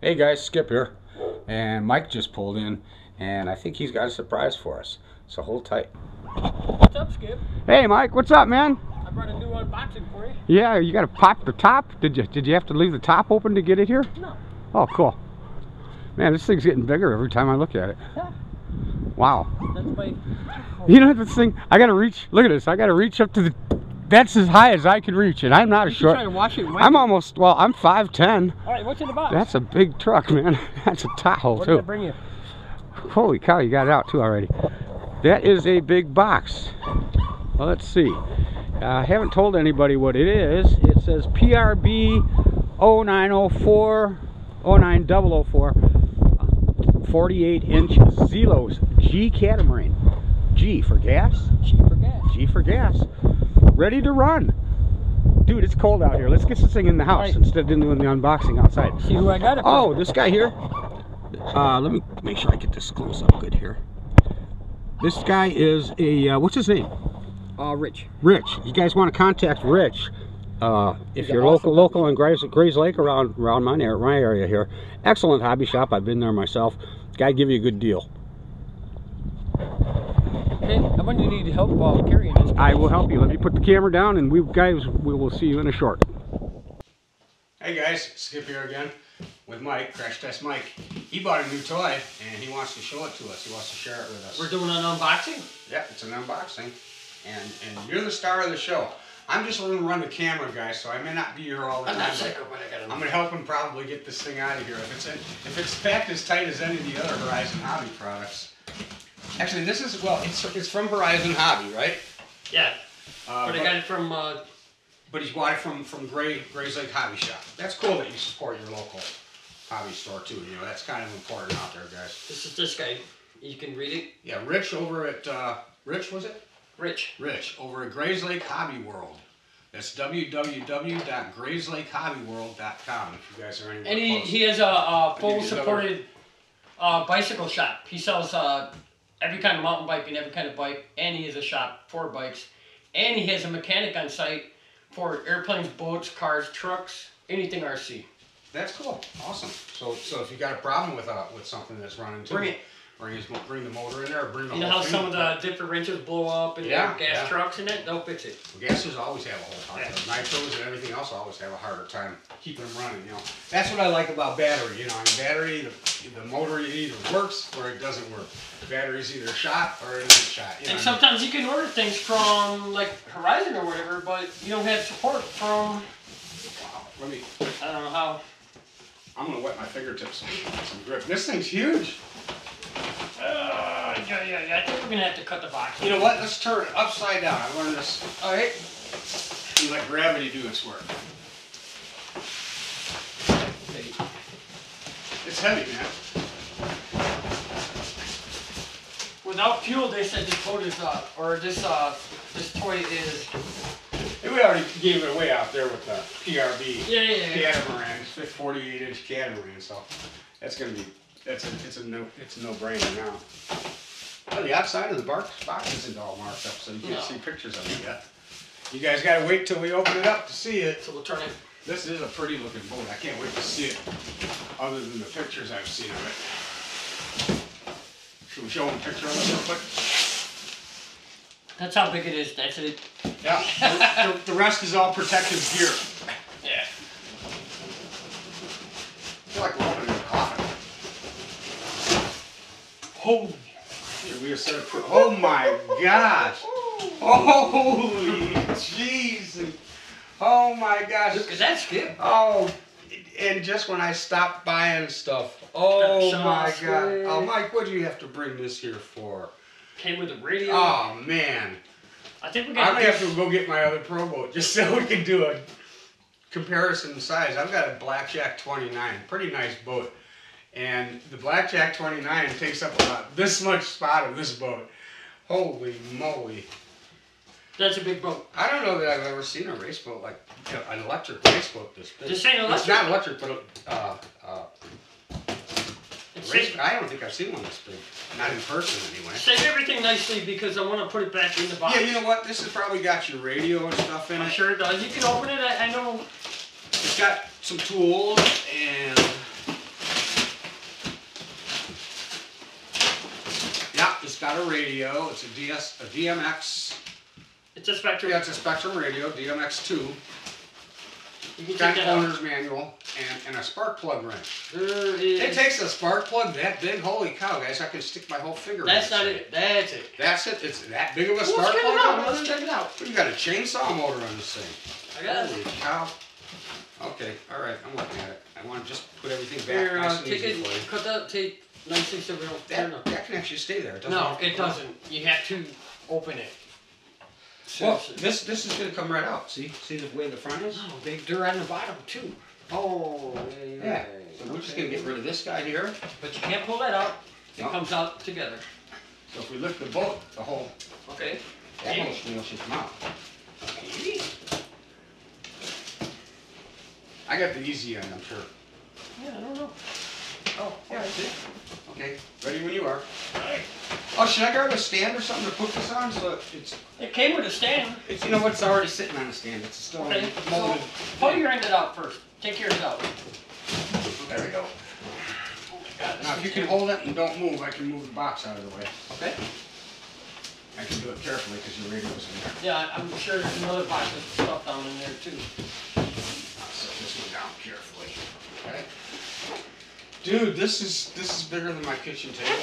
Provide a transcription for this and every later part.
Hey guys, Skip here. And Mike just pulled in, and I think he's got a surprise for us. So hold tight. What's up, Skip? Hey Mike, what's up, man? I brought a new unboxing for you. Yeah, you got to pop the top. Did you? Did you have to leave the top open to get it here? No. Oh, cool. Man, this thing's getting bigger every time I look at it. Wow. That's my. You know this thing? I got to reach. Look at this. I got to reach up to the. That's as high as I can reach, and I'm not a You should short. try to wash it. I'm almost. Well, I'm 5'10". All right, what's in the box? That's a big truck, man. That's a Tahoe what did I bring you? Holy cow, you got it out too already. That is a big box. Well, let's see. Uh, I haven't told anybody what it is. It says PRB 0904 09004 48 inch Zelos G catamaran. G for gas. G for gas. G for gas. Ready to run. Dude, it's cold out here. Let's get this thing in the house Right. instead of doing the unboxing outside. See who I got it. Oh, this guy here. Uh, let me make sure I get this close up good here. This guy is a uh, what's his name? Uh, Rich. Rich. You guys want to contact Rich? Uh, if He's you're an local, awesome local in Grays, Grays Lake around around my area, my area here, excellent hobby shop. I've been there myself. Guy give you a good deal. Okay, I'm gonna need help while carrying this. I will help you. Let me put the camera down, and we guys we will see you in a short. Hey guys, Skip here again with Mike, Crash Test Mike. He bought a new toy, and he wants to show it to us. He wants to share it with us. We're doing an unboxing. Yeah, it's an unboxing, and and you're the star of the show. I'm just going to run the camera, guys, so I may not be here all the I'm time. not but sick of I got. I'm going to help him probably get this thing out of here. If it's in, if it's packed as tight as any of the other Horizon Hobby products. Actually, this is well, it's it's from Horizon Hobby, right? Yeah, Uh, but I got it from. Uh, but he's bought it from from Gray Gray's Lake Hobby Shop. That's cool that you support your local hobby store too. You know that's kind of important out there, guys. this is this guy. You can read it. Yeah, Rich over at uh, Rich was it? Rich. Rich over at Grays Lake Hobby World. That's www.grayslakehobbyworld.com if you guys are anywhere And he, close. he has a, a full supported uh, bicycle shop. He sells uh, every kind of mountain bike and every kind of bike, and he has a shop for bikes. And he has a mechanic on site for airplanes, boats, cars, trucks, anything RC. That's cool. Awesome. So so if you got a problem with uh with something that's running too, Bring it. Bring his mo- bring the motor in there. Or bring the You know how some of the different wrenches blow up and Yeah, gas yeah. trucks and that? They'll fix it. Gases always have a whole hard Yeah. time. Nitros and everything else always have a harder time keeping them running. You know, that's what I like about battery. You know, I mean, battery, the, the motor either works or it doesn't work. The battery's either shot or it isn't shot. You know, And what I mean? sometimes you can order things from like Horizon or whatever, but you don't have support from Wow. Let me. I don't know how. I'm gonna wet my fingertips. Some grip. This thing's huge. Uh, yeah, yeah, yeah. I think we're gonna have to cut the box. You know what? Let's turn it upside down. I learned this. All right. You let gravity do its work. It's heavy, man. Without fuel, they said this boat is uh, or this uh, this toy is. And we already gave it away out there with the PRB Yeah, yeah, yeah. catamaran, it's a 48 inch catamaran. So that's gonna be that's a it's a no it's a no brainer now. Well, the outside of the box box isn't all marked up, so you can't No. see pictures of it yet. You guys gotta wait till we open it up to see it. So we'll turn it. This is a pretty looking boat. I can't wait to see it. Other than the pictures I've seen of it. Should we show them a picture of it real quick? That's how big it is. That's it. Yeah. the, the- the rest is all protective gear. Yeah. I feel like we're opening a coffin. Holy. We said, pr- oh my gosh. Holy Jesus. Oh my gosh. Look at that skip. Oh, and just when I stopped buying stuff. Oh my god. Oh, Mike, what do you have to bring this here for? Came with a radio. Oh man. I think we got. might have to go get my other Pro Boat just so we can do a comparison size. I've got a Blackjack 29, pretty nice boat. And the Blackjack 29 takes up about this much spot of this boat. Holy moly. That's a big boat. I don't know that I've ever seen a race boat like an electric race boat this big. This ain't It's not electric, but uh, uh, race. I don't think I've seen one this big. Not in person anyway. Save everything nicely because I want to put it back in the box. Yeah, you know what? This has probably got your radio and stuff in it. I'm sure it does. You can open it. I, I know. It's got some tools and got a radio. It's a DS, a DMX. It's a Spektrum. Yeah, it's a Spektrum radio, DMX2. You can Got owner's manual and, and a spark plug wrench. It takes a spark plug that big. Holy cow, guys! I can stick my whole finger. in That's not it. That's it. That's it. It's that big of a Let's spark plug. out. Let's check it out. You got a chainsaw motor on this thing. I got Holy it. cow. Okay, all right. I'm looking at it. I want to just put everything back Here, nice uh, and take easy it. Cut that tape nicely so we That, that can actually stay there. It doesn't No, have to it come out. doesn't. You have to open it. Well, Seriously. this this is gonna come right out. See, see the way the front is. Oh, they, they're on the bottom too. Oh, yeah, yeah. Yeah. So we're just gonna get rid of this guy here. But you can't pull that out. It No. comes out together. So if we lift the boat, the whole Okay. that Yeah. whole wheel should come out. I got the easy end, I'm sure. Yeah, I don't know. Oh, Yeah, I see. Okay, ready when you are. Alright. Oh, should I grab a stand or something to put this on so it's It came with a stand. it's you know what? It's already sitting on a stand. It's still Okay. So molded. pull your end it out first. Take yours out. There we go. Oh my god. Now, if you can hold it and don't move, I can move the box out of the way. Okay. I can do it carefully because your radio's in there. Yeah, I'm sure there's another box of stuff down in there too. I'll set this one down carefully. Okay. Dude, this is this is bigger than my kitchen table.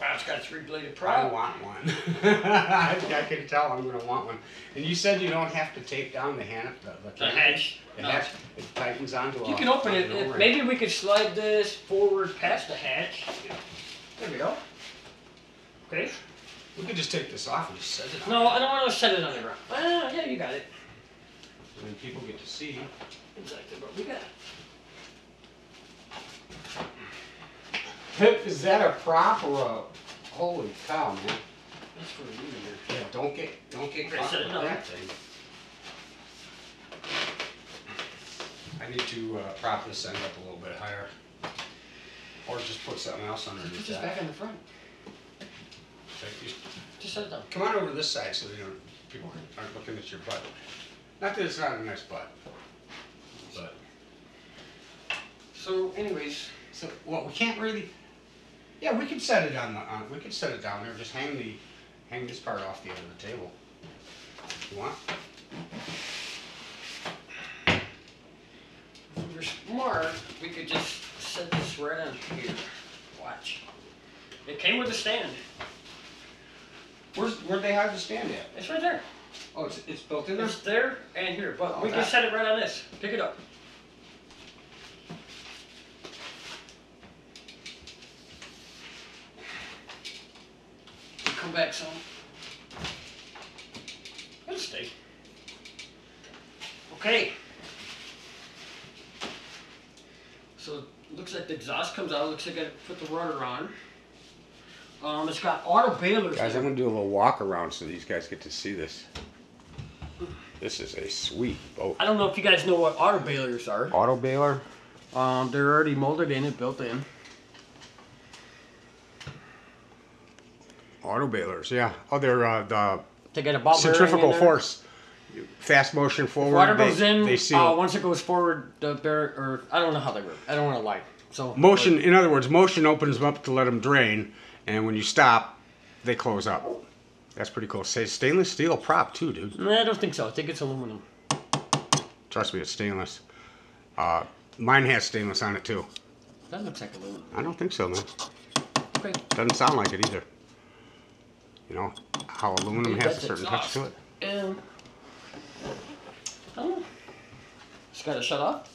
Wow, it's got a three-bladed I want one. I, I can tell I'm gonna want one. And you said you don't have to take down the hand, the, the, The hatch. The No. hatch, it tightens onto a. You can open it. onto an If- O-ring. Maybe we could slide this forward past the hatch. There we go. Okay. We could just take this off and just set it on. No, I don't want to set it on the ground. Ah, yeah, you got it. And people get to see. Exactly what we got. Is that a prop or a? Holy cow, man! That's for a meter. Yeah, don't get don't get caught with that thing. I need to uh, prop this end up a little bit higher, or just put something else Put underneath this that. back in the front. Just set it down. Come on over to this side so you don't people aren't looking at your butt. Not that it's not a nice butt, but So, anyways, so well we can't really. Yeah, we could set it on the on, we could set it down there. Just hang the hang this part off the end of the table. You want? if we were smart, we could just set this right on here. Watch. It came with a stand. Where's where'd they have the stand at? It's right there. Oh, it's it's built in there. It's there and here, but Oh, we can set it right on this. Pick it up. Come back some. It'll stay. Okay. So it looks like the exhaust comes out. Looks like I put the rudder on. Um, it's got auto bailers. Guys, there. I'm gonna do a little walk around so these guys get to see this. This is a sweet boat. I don't know if you guys know what auto bailers are. Auto bailer. Um, they're already molded in and built in. Auto bailers, yeah. Oh, they're uh, the They get a ball centrifugal force. Fast motion forward. Water they, goes in. They seal. Uh, once it goes forward, the bear or I don't know how they work. I don't want to lie. So motion, in other words, motion opens them up to let them drain, and when you stop, they close up. That's pretty cool. Say stainless steel prop too, dude. I don't think so. I think it's aluminum. Trust me, it's stainless. Uh, mine has stainless on it too. That looks like aluminum. I don't think so, man. Okay. Doesn't sound like it either. You know how aluminum has a certain touch to it. And I don't know. Just gotta shut off.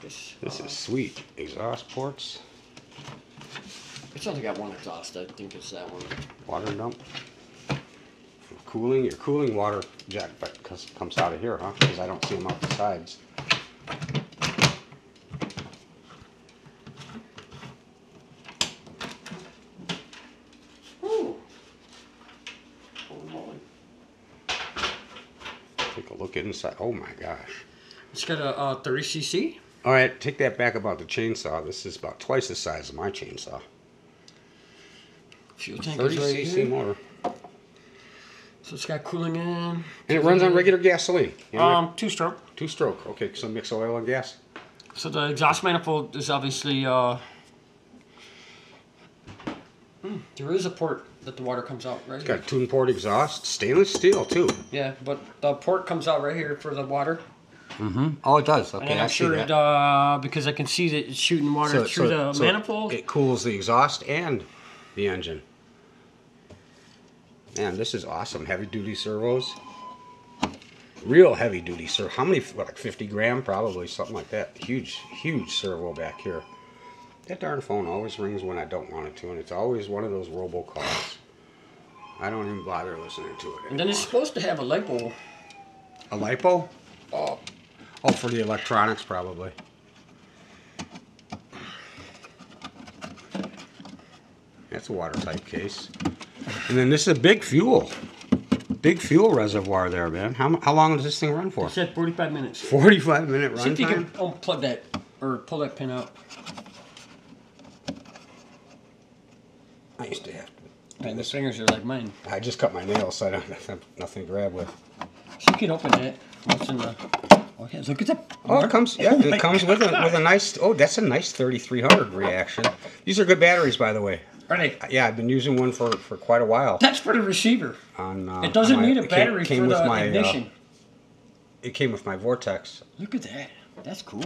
This, This uh, is sweet. Exhaust ports, It's only got one exhaust. I think it's that one. water dump. Cooling, your cooling water jet but comes out of here, huh? Because I don't see them out the sides. Ooh. Holy moly. Take a look inside. Oh my gosh. It's got a uh, 30 cc. All right, take that back about the chainsaw. This is about twice the size of my chainsaw. Fuel tank 30 is right cc here. motor. So it's got cooling in. And it runs on regular gasoline. You know, Um, two stroke. two stroke. Okay, so mix oil and gas. So the exhaust manifold is obviously uh, There is a port that the water comes out right It's got tune port exhaust, stainless steel too. Yeah, but the port comes out right here for the water. Mm-hmm. Oh, it does. Okay, I I'm see sure that. it, uh, because I can see that it's shooting water So- through so- the so manifold. It cools the exhaust and the engine. Man, this is awesome. Heavy duty servos. Real heavy duty servo. How many? What, like 50 gram? Probably something like that. Huge, huge servo back here. That darn phone always rings when I don't want it to, and it's always one of those robocalls. I don't even bother listening to it. and then it's supposed to have a lipo. a lipo. Oh, oh, for the electronics probably. That's a watertight case. And then this is a big fuel. Big fuel reservoir there, man. How, how long does this thing run for? It said 45 minutes. 45 minute run See if you time? can unplug that or pull that pin out. I used to have to. And the fingers are like mine. I just cut my nails, so I don't have nothing to grab with. You can open that. What's in the? Oh yeah, look at that. Oh, it comes. Yeah, Oh it comes with a with a nice. Oh, that's a nice 3300 reaction. These are good batteries, by the way. Are they? Yeah, I've been using one for for quite a while. That's for the receiver. On uh, It doesn't on my- need a it came- battery came for the my, uh, ignition. it came with my Vortex. Look at that. That's cool.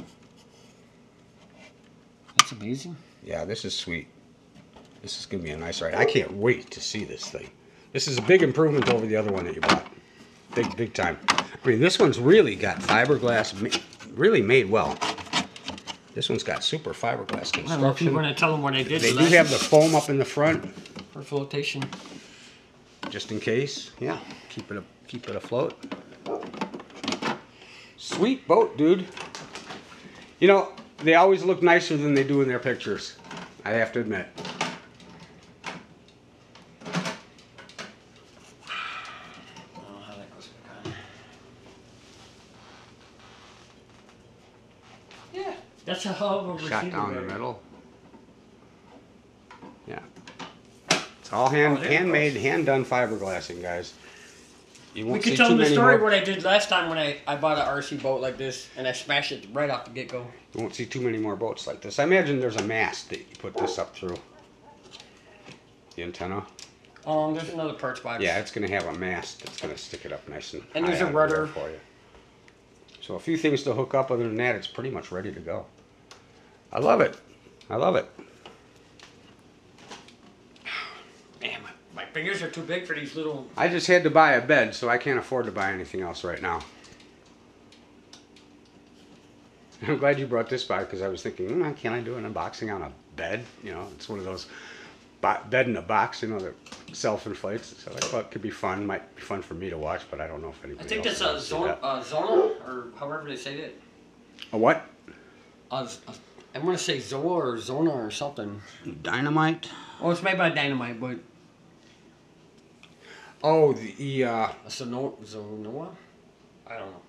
That's amazing. Yeah, this is sweet. This is gonna be a nice ride. I can't wait to see this thing. This is a big improvement over the other one that you bought. Big, big time. I mean, this one's really got fiberglass, really made well. This one's got super fiberglass know if you're going to tell them what I did. They do have the foam up in the front, for flotation. just in case. Yeah, keep it a, keep it afloat. Sweet boat, dude. You know, they always look nicer than they do in their pictures. I have to admit. I don't know how that goes back on. Yeah, that's a hell of a Shot down the middle. Yeah. It's all hand Oh, handmade, hand done fiberglassing, guys. You We won't could tell them the story more. what I did last time when I, I bought an RC boat like this and I smashed it right off the get go. You won't see too many more boats like this. I imagine there's a mast that you put this up through. The antenna. Um, there's another parts box. Yeah, it's gonna have a mast that's gonna stick it up nice and. And there's a out of the air rudder. for you. So a few things to hook up. Other than that, it's pretty much ready to go. I love it. I love it. Man, my, my fingers are too big for these little. I just had to buy a bed, so I can't afford to buy anything else right now. I'm glad you brought this by because I was thinking, mm, can I do an unboxing on a bed? You know, it's one of those bed in a box, you know, that self-inflates. So I thought it could be fun. Might be fun for me to watch, but I don't know if anybody I think that's a wants to see zona, that. uh, or however they say that. A what? Z- uh, I'm gonna say Zoa or Zona or something. Dynamite? Oh, it's made by Dynamite, but Oh, the uh, a Zono, Zonoa? I don't know.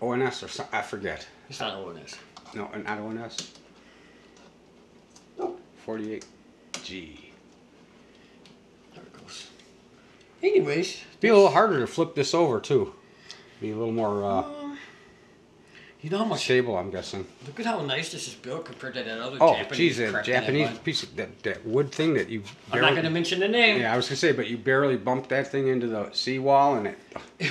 ONS or something. I forget. It's not ONS. No, not ONS. Nope. 48G. There it goes. Anyways, Be a little harder to flip this over too. Be a little more uh, you know how much. stable, I'm guessing. Look at how nice this is built compared to that other Oh, Japanese geez, that crap that Japanese piece of that, that wood thing that you. I'm not gonna mention the name. Yeah, I was gonna say, but you barely bumped that thing into the seawall, and it.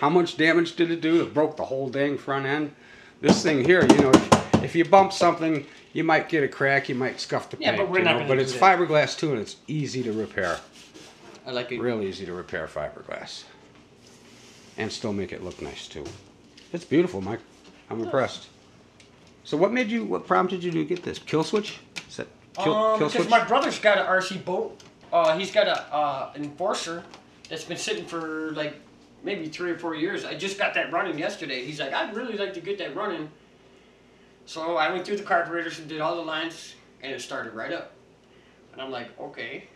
how much damage did it do? It broke the whole dang front end. This thing here, you know, if, if you bump something, you might get a crack, you might scuff the Yeah, paint. but we're not know, But do it's that. fiberglass too, and it's easy to repair. I like it. Real easy to repair fiberglass, and still make it look nice too. It's beautiful, Mike. I'm impressed. So, what made you? What prompted you to get this? Kill switch? Is that kill, um, kill because switch? my brother's got an RC boat. Uh, he's got a uh, enforcer that's been sitting for like maybe three or four years. I just got that running yesterday. He's like, I'd really like to get that running. So I went through the carburetors and did all the lines, and it started right up. And I'm like, okay,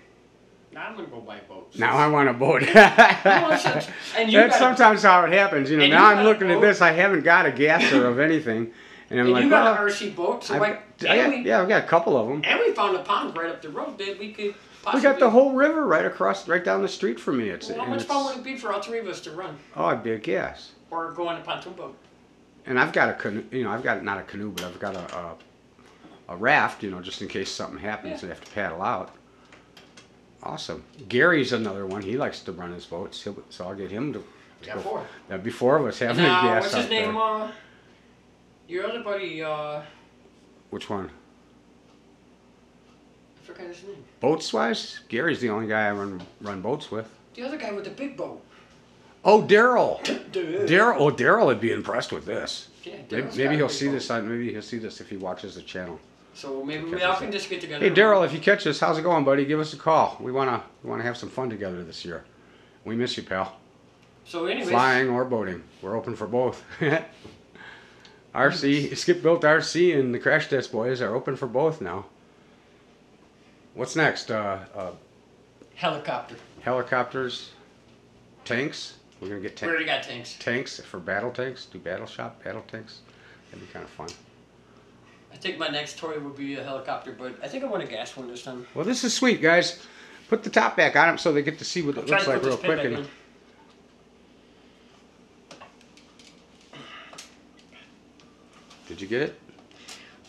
now I'm gonna go buy boats. Now I want a boat. it's- and you That's sometimes how it happens. You know, now you I'm looking at this. I haven't got a gasser of anything, and I'm And like, you got well, an RC boat, so I, I got- we, yeah, I've got a couple of them. and we found a pond right up the road that we could We got the whole river right across, right down the street from me. It's, Well, how much fun would it be for all three of us to run oh, I'd be a gas. or go on a pontoon boat? And I've got a canoe. You know, I've got not a canoe, but I've got a a, a raft. You know, just in case something happens, Yeah. they have to paddle out. Awesome. Gary's another one. He likes to run his boats, He'll, so I'll get him to. to Got go. four. That'd be four of us having a Now, gas what's out his name? there. Uh, your other buddy, uh, I Which one? forgot his name. Boats wise, Gary's the only guy I run run boats with. The other guy with the big boat. Oh, Daryl. Dude. Daryl. Oh, Daryl would be impressed with this. Yeah, Maybe, Daryl's got maybe a he'll big see boat. this on. Maybe he'll see this if he watches the channel. So maybe we all can just get together. Hey, Daryl, if you catch us, how's it going, buddy? Give us a call. We wanna we wanna have some fun together this year. We miss you, pal. So, anyways, Flying or boating, we're open for both. RC, Skip Built RC, and the Crash Test Boyz are open for both now. What's next? Uh, uh, helicopter. helicopters, tanks. We're gonna get tanks. We already got tanks. tanks for battle tanks. Do battle shop battle tanks. That'd be kind of fun. I think my next toy would be a helicopter, but I think I want a gas one this time. Well, this is sweet, guys. Put the top back on them so they get to see what it looks like real quick. And, did you get it?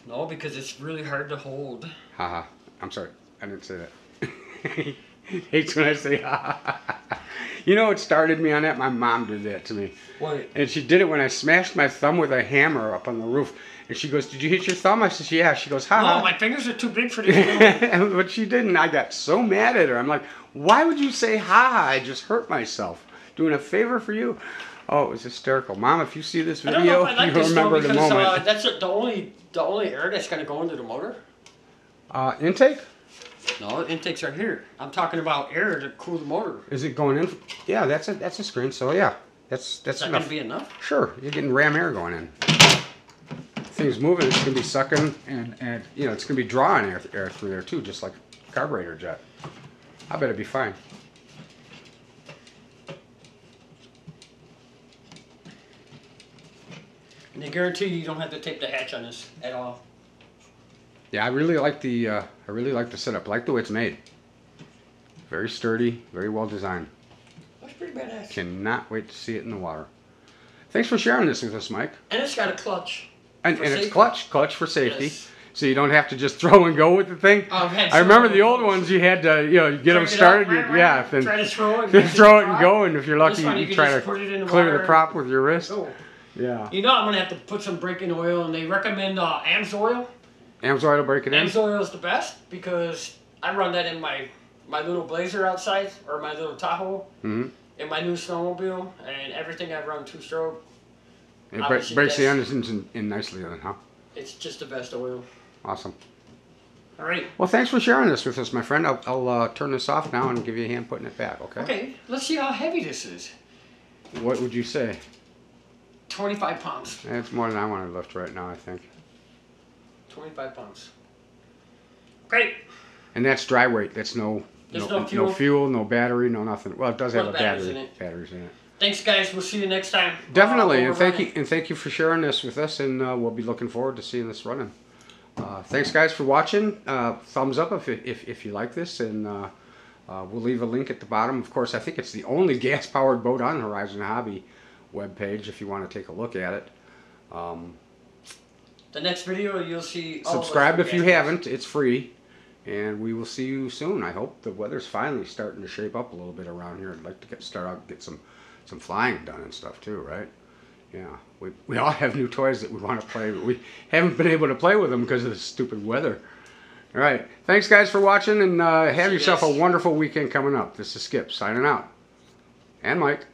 No, because it's really hard to hold. Haha. I'm sorry. I didn't say that. Hates when I say ha ha ha. You know what started me on that? My mom did that to me. What? And she did it when I smashed my thumb with a hammer up on the roof. And she goes, Did you hit your thumb? I said, Yeah. She goes, Ha. No, my fingers are too big for this. but she didn't. I got so mad at her. I'm like, Why would you say ha? I just hurt myself. Doing a favor for you. Oh, it was hysterical. Mom, if you see this I don't know video, I like you'll this remember the moment. uh, that's the only the only air that's gonna go into the motor. Uh, intake? No, intakes are here. I'm talking about air to cool the motor. Is it going in? Yeah, that's a that's a screen. So yeah, that's that's Is that enough. gonna be enough? Sure, you're getting ram air going in. Things moving, it's gonna be sucking and, and you know it's gonna be drawing air, air through there too, just like a carburetor jet. I bet it'd be fine. And I guarantee you don't have to tape the hatch on this at all. Yeah, I really like the uh, I really like the setup. I like the way it's made. Very sturdy, very well designed. That's pretty badass. Cannot wait to see it in the water. Thanks for sharing this with us, Mike. And it's got a clutch. And, and it's clutch, clutch for safety. Yes. So you don't have to just throw and go with the thing. I've I remember the old ones. You had to, you know, get them started. right, yeah, right, then try to throw it. just throw it and go. And if you're lucky, one, you you try to put it in the clear the prop with your wrist. Yeah. You know I'm gonna have to put some braking oil, and they recommend uh, Amsoil. Amsoil will break it in. Amsoil is the best because I run that in my my little Blazer outside or my little Tahoe hmm in my new snowmobile, and everything I run two stroke. It breaks the engines in, in nicely then, huh? It's just the best oil. Awesome. All right. Well, thanks for sharing this with us, my friend. I'll, I'll uh, turn this off now and give you a hand putting it back, okay? Okay. Let's see how heavy this is. What would you say? 25 pounds. That's more than I want to lift right now, I think. 25 pounds. Great. And that's dry weight. That's no no, no fuel? fuel, no battery, no nothing. Well, it does have a batteries battery. in it. Batteries in it. Thanks, guys. We'll see you next time. Definitely, Uh, and thank you, and thank you for sharing this with us, and uh, we'll be looking forward to seeing this running. Uh, thanks, guys, for watching. Uh, thumbs up if, if, if you like this, and uh, uh, we'll leave a link at the bottom. Of course, I think it's the only gas-powered boat on Horizon Hobby webpage if you want to take a look at it. Um, The next video, you'll see. all subscribe if you haven't; it's free, and we will see you soon. I hope the weather's finally starting to shape up a little bit around here. I'd like to get start out get some some flying done and stuff too, right? Yeah, we we all have new toys that we want to play, but we haven't been able to play with them because of the stupid weather. All right, thanks guys for watching, and uh, have See you yourself a wonderful weekend coming up. This is Skip signing out, and Mike.